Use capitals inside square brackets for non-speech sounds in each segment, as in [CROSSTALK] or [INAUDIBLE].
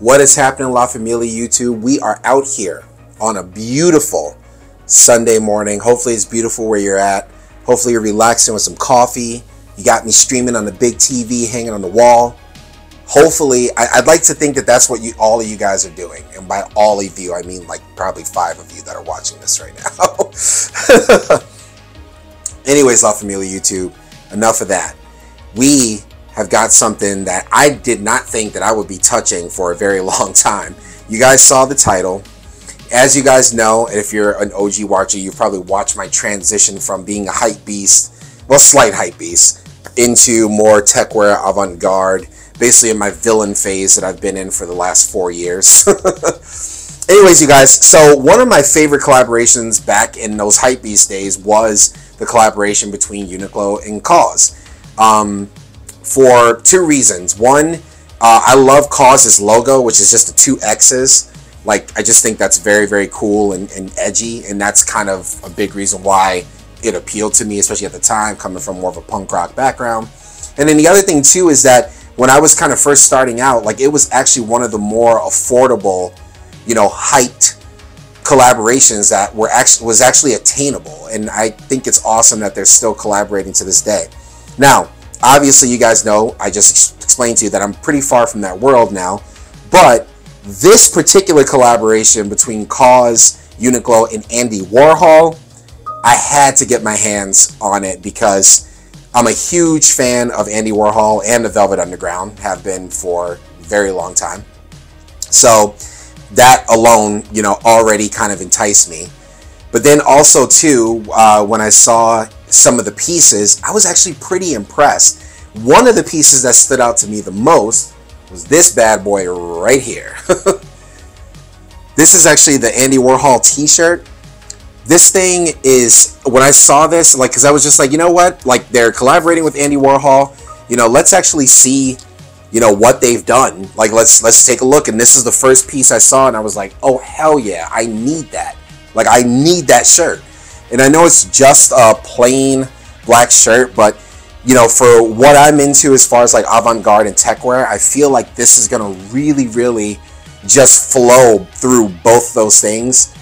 What is happening, La Familia YouTube? We are out here on a beautiful Sunday morning. Hopefully, it's beautiful where you're at. Hopefully, you're relaxing with some coffee. You got me streaming on the big TV hanging on the wall. Hopefully, I, would like to think that that's what you all of you guys are doing. And by all of you, I mean like probably five of you that are watching this right now. [LAUGHS] Anyways, La Familia YouTube, enough of that. We have got something that I did not think that I would be touching for a very [LAUGHS] long time. You guys saw the title. As you guys know, if you're an OG watcher, you've probably watched my transition from being a hype beast, well, slight hype beast, into more techwear avant-garde, basically in my villain phase that I've been in for the last four years. [LAUGHS] Anyways, you guys, so one of my favorite collaborations back in those hype beast days was the collaboration between Uniqlo and KAWS. Um, for two reasons. One, uh, I love KAWS's logo, which is just the two X's. Like, I just think that's very, very cool and, and edgy, and that's kind of a big reason why it appealed to me, especially at the time, coming from more of a punk rock background. And then the other thing, too, is that when I was kind of first starting out, like, it was actually one of the more affordable, you know, hyped collaborations that were actually was actually attainable and I think it's awesome that they're still collaborating to this day. Now, obviously you guys know I just explained to you that I'm pretty far from that world now, but this particular collaboration between KAWS, Uniqlo, and Andy Warhol, I had to get my hands on it because I'm a huge fan of Andy Warhol and the Velvet Underground, have been for a very long time. So that alone, you know, already kind of enticed me. But then also too, uh, when I saw some of the pieces, I was actually pretty impressed. One of the pieces that stood out to me the most was this bad boy right here. [LAUGHS] this is actually the Andy Warhol t-shirt. This thing is, when I saw this, like, because I was just like, you know what? Like, they're collaborating with Andy Warhol. You know, let's actually see you know what they've done like let's let's take a look and this is the first piece i saw and i was like oh hell yeah i need that like i need that shirt and i know it's just a plain black shirt but you know for what i'm into as far as like avant-garde and tech wear i feel like this is gonna really really just flow through both those things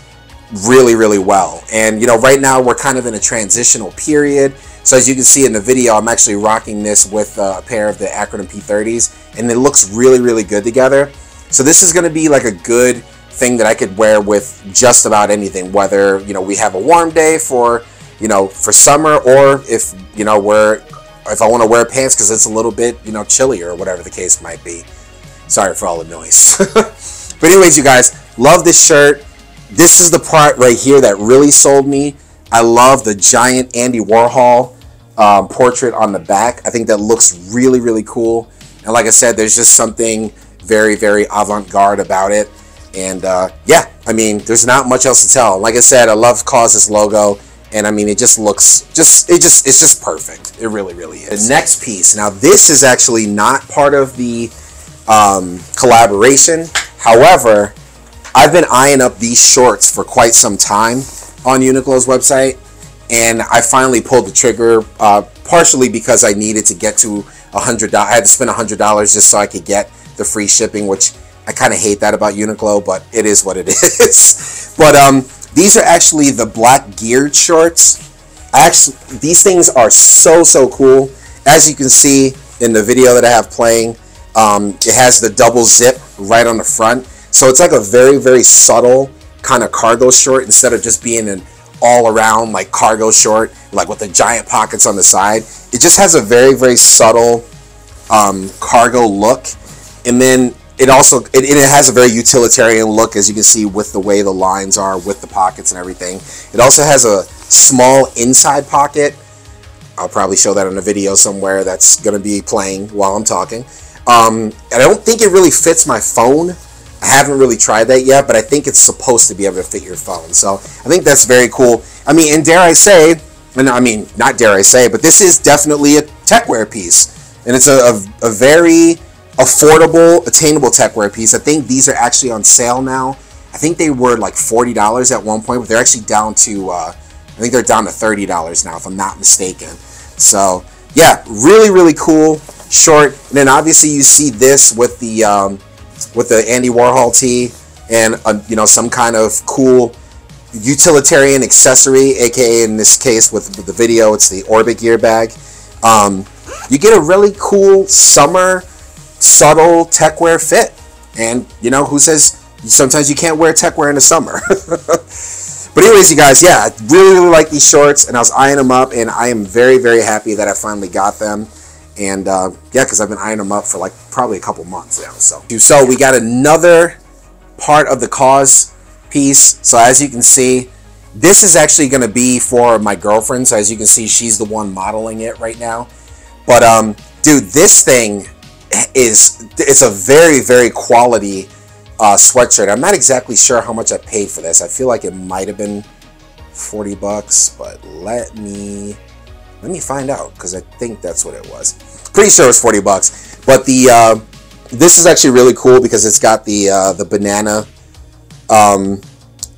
really really well and you know right now we're kind of in a transitional period so as you can see in the video, I'm actually rocking this with uh, a pair of the Acronym P30s, and it looks really, really good together. So this is to be like a good thing that I could wear with just about anything, whether, you know, we have a warm day for, you know, for summer, or if, you know, we're, if I want to wear pants because it's a little bit, you know, chillier or whatever the case might be. Sorry for all the noise. [LAUGHS] but anyways, you guys, love this shirt. This is the part right here that really sold me. I love the giant Andy Warhol um, portrait on the back. I think that looks really, really cool. And like I said, there's just something very, very avant-garde about it. And uh, yeah, I mean, there's not much else to tell. Like I said, I love KAWS's logo. And I mean, it just looks just, it just, it's just perfect. It really, really is. The next piece. Now, this is actually not part of the um, collaboration. However, I've been eyeing up these shorts for quite some time on Uniqlo's website and I finally pulled the trigger, uh, partially because I needed to get to a hundred. I had to spend a hundred dollars just so I could get the free shipping, which I kind of hate that about Uniqlo, but it is what it [LAUGHS] is. but um, these are actually the black geared shorts. Actually, these things are so so cool. As you can see in the video that I have playing, um, it has the double zip right on the front, so it's like a very very subtle kind of cargo short instead of just being an all around like cargo short, like with the giant pockets on the side. It just has a very, very subtle um, cargo look. And then it also, it, it has a very utilitarian look as you can see with the way the lines are with the pockets and everything. It also has a small inside pocket. I'll probably show that in a video somewhere that's going to be playing while I'm talking. Um, and I don't think it really fits my phone I haven't really tried that yet, but I think it's supposed to be able to fit your phone. So I think that's very cool. I mean, and dare I say, and I mean, not dare I say, but this is definitely a techwear piece. And it's a, a, a very affordable, attainable techwear piece. I think these are actually on sale now. I think they were like $40 at one point, but they're actually down to, uh, I think they're down to $30 now, if I'm not mistaken. So, yeah, really, really cool, short. And then obviously you see this with the, um, with the Andy Warhol tee and a, you know some kind of cool utilitarian accessory, aka in this case with, with the video, it's the Orbit gear bag. Um, you get a really cool summer subtle tech wear fit. And you know who says sometimes you can't wear tech wear in the summer. [LAUGHS] but anyways, you guys, yeah, I really really like these shorts, and I was eyeing them up, and I am very very happy that I finally got them. And uh, yeah, because I've been eyeing them up for like probably a couple months now. So so we got another part of the KAWS piece. So as you can see, this is actually going to be for my girlfriend. So as you can see, she's the one modeling it right now. But um, dude, this thing is it's a very very quality uh, sweatshirt. I'm not exactly sure how much I paid for this. I feel like it might have been 40 bucks, but let me let me find out because I think that's what it was. Pretty sure it was 40 bucks. But the uh, this is actually really cool because it's got the uh, the banana. Um,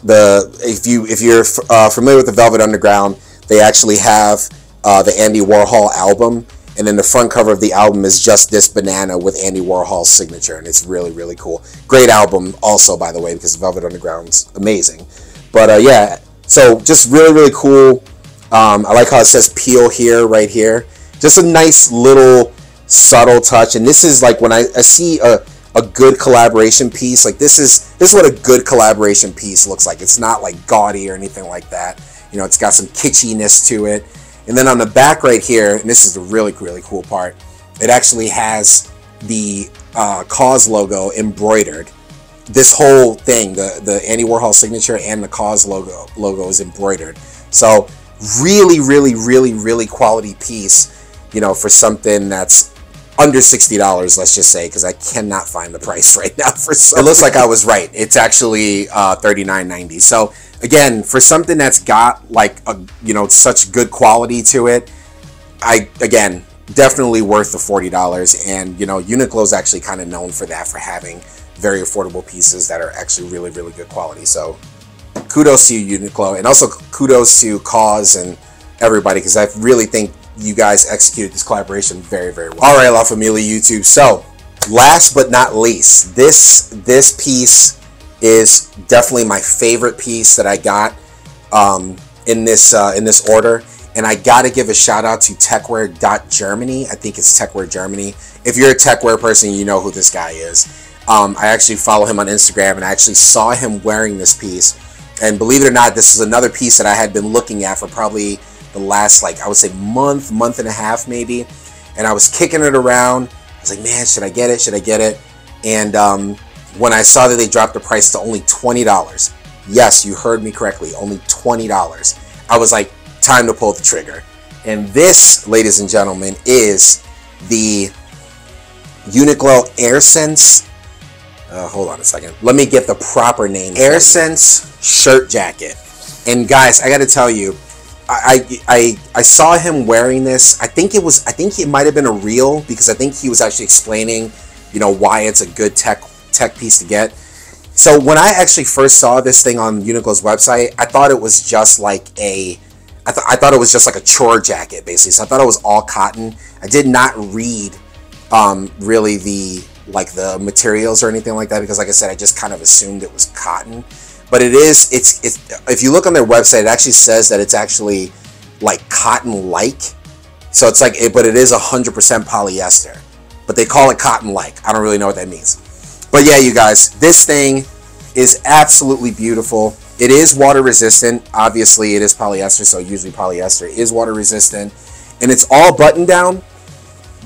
the if you if you're uh, familiar with the Velvet Underground, they actually have uh, the Andy Warhol album, and then the front cover of the album is just this banana with Andy Warhol's signature, and it's really really cool. Great album, also by the way, because Velvet Underground's amazing. But uh, yeah, so just really really cool. Um, I like how it says peel here, right here. Just a nice little subtle touch, and this is like when I, I see a a good collaboration piece. Like this is this is what a good collaboration piece looks like. It's not like gaudy or anything like that. You know, it's got some kitschiness to it. And then on the back right here, and this is the really really cool part, it actually has the uh, KAWS logo embroidered. This whole thing, the the Andy Warhol signature and the KAWS logo logo is embroidered. So really, really, really, really quality piece. You know, for something that's under $60 let's just say because i cannot find the price [LAUGHS] right now for some. it looks like i was right it's actually uh, $39.90 so again for something that's got like a you know such good quality to it i again definitely worth the $40 and you know uniqlo is actually kind of known for that for having very affordable pieces that are actually really really good quality so kudos to you uniqlo and also kudos to KAWS and everybody because i really think you guys executed this collaboration very, very well. All right, La Familia YouTube. So, last but not least, this this piece is definitely my favorite piece that I got um, in this uh, in this order. And I got to give a shout out to techwear.germany. I think it's techwear Germany. If you're a techwear person, you know who this guy is. Um, I actually follow him on Instagram and I actually saw him wearing this piece. And believe it or not, this is another piece that I had been looking at for probably the last like I would say month, month and a half maybe, and I was kicking it around. I was like, man, should I get it? Should I get it? And um, when I saw that they dropped the price to only twenty dollars, yes, you heard me correctly, only twenty dollars. I was like, time to pull the trigger. And this, ladies and gentlemen, is the Uniqlo AirSense. Uh, hold on a second. Let me get the proper name. AirSense shirt jacket. And guys, I got to tell you, I, I I saw him wearing this. I think it was I think it might have been a reel because I think he was actually explaining, you know, why it's a good tech tech piece to get. So when I actually first saw this thing on Uniqlo's website, I thought it was just like a I, th- I thought it was just like a chore jacket basically. So I thought it was all cotton. I did not read um, really the like the materials or anything like that because like I said, I just kind of assumed it was cotton but it is it's it's if you look on their website it actually says that it's actually like cotton like so it's like it, but it is 100% polyester but they call it cotton like i don't really know what that means but yeah you guys this thing is absolutely beautiful it is water resistant obviously it is polyester so usually polyester is water resistant and it's all button down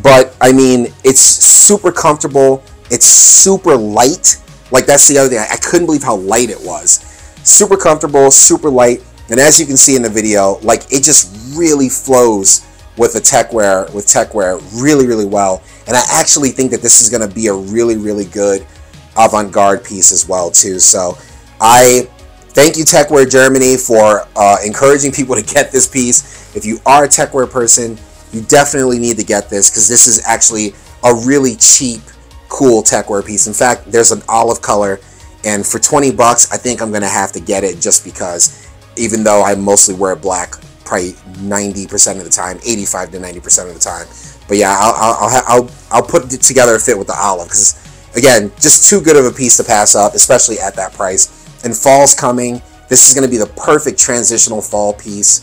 but i mean it's super comfortable it's super light like that's the other thing. I, couldn't believe how light it was. Super comfortable, super light. And as you can see in the video, like it just really flows with the tech wear, with tech wear really really well. And I actually think that this is going to be a really really good avant-garde piece as well too. So I thank you Techwear Germany for uh, encouraging [LAUGHS] people to get this piece. If you are a techwear person, you definitely need to get this because this is actually a really cheap cool techwear piece. In fact, there's an olive color, and for 20 bucks, I think I'm gonna have to get it just because, even though I mostly wear black, probably 90% of the time, 85 to 90% of the time. But yeah, I'll I'll I'll, I'll, put it together a fit with the olive because again, just too good of a piece to pass up, especially at that price. And fall's coming. This is going to be the perfect transitional fall piece.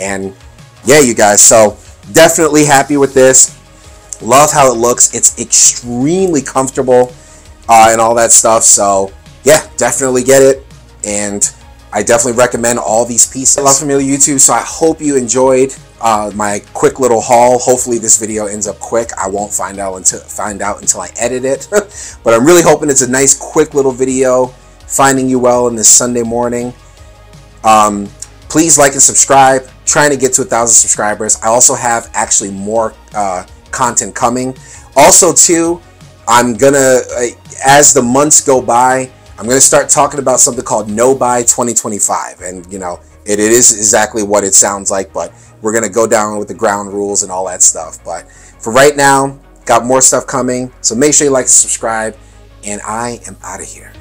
And yeah, you guys, so definitely happy with this. Love how it looks. It's extremely comfortable uh, and all that stuff. So yeah, definitely get it. And I definitely recommend all these pieces. I love Familiar YouTube, so I hope you enjoyed uh, my quick little haul. Hopefully this video ends up quick. I won't find out until find out until I edit it. [LAUGHS] but I'm really hoping it's a nice quick little video finding you well in this Sunday morning. Um, please like and subscribe. Trying to get to a thousand subscribers. I also have actually more uh, content coming. Also, too, I'm gonna uh, as the months go by, I'm gonna start talking about something called No Buy 2025, and you know it, it is exactly what it sounds like, but we're gonna go down with the ground rules and all that stuff. But for right now, got more stuff coming, so make sure you like and subscribe, and I am out of here.